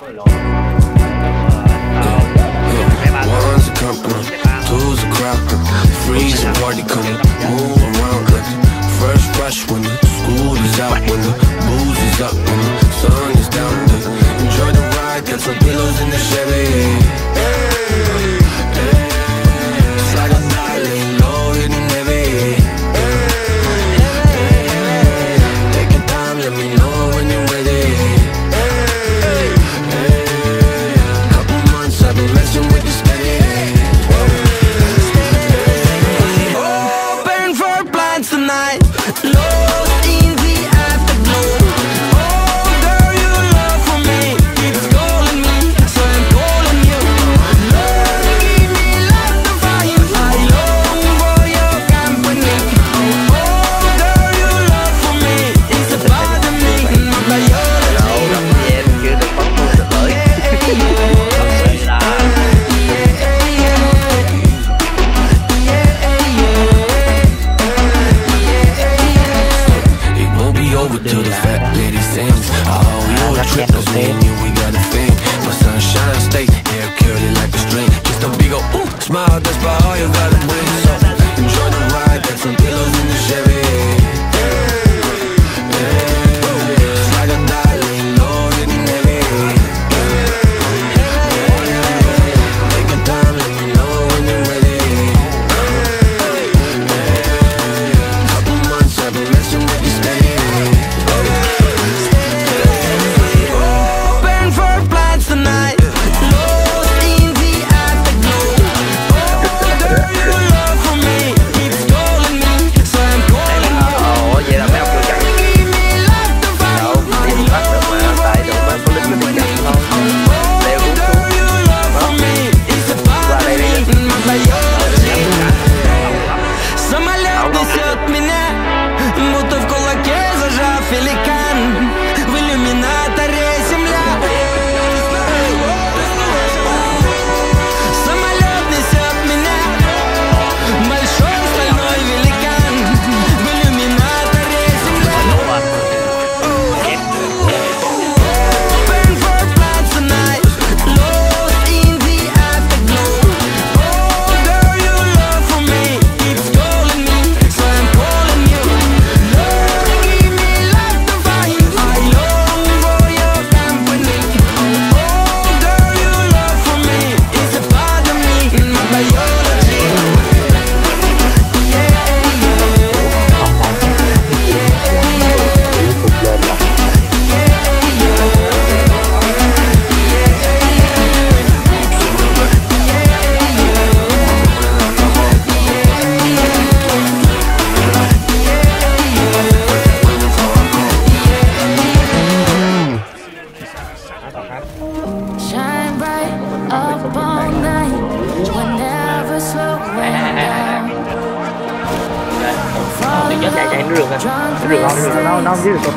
One's a company, two's a cropper, three's a party come move around like first rush when the school is out, when the booze is up, when the sun is down. Enjoy the ride, got some pillows in the Chevy. Chạy chạy nó rượt à Nó rượt không, nó rượt không, nó không dưới được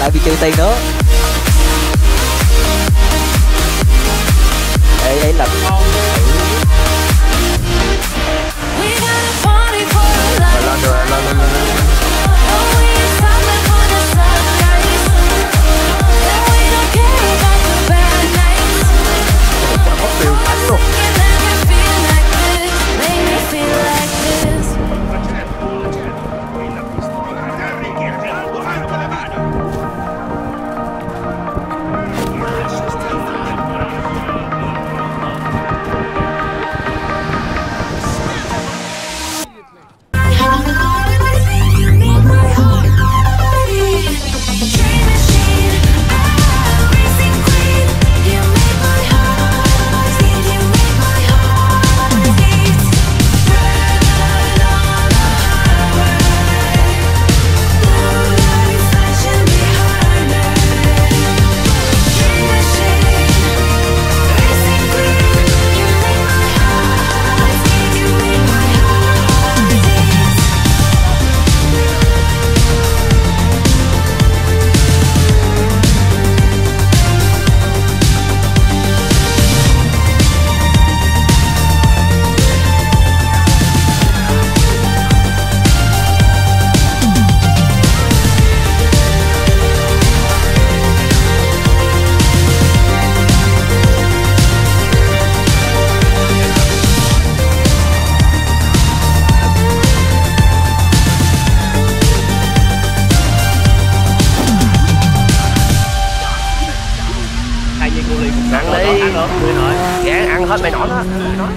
lại bị trừ tiền nữa. Đây ấy là ăn ở người hỏi dạ ăn hết mày nói đó. Nói.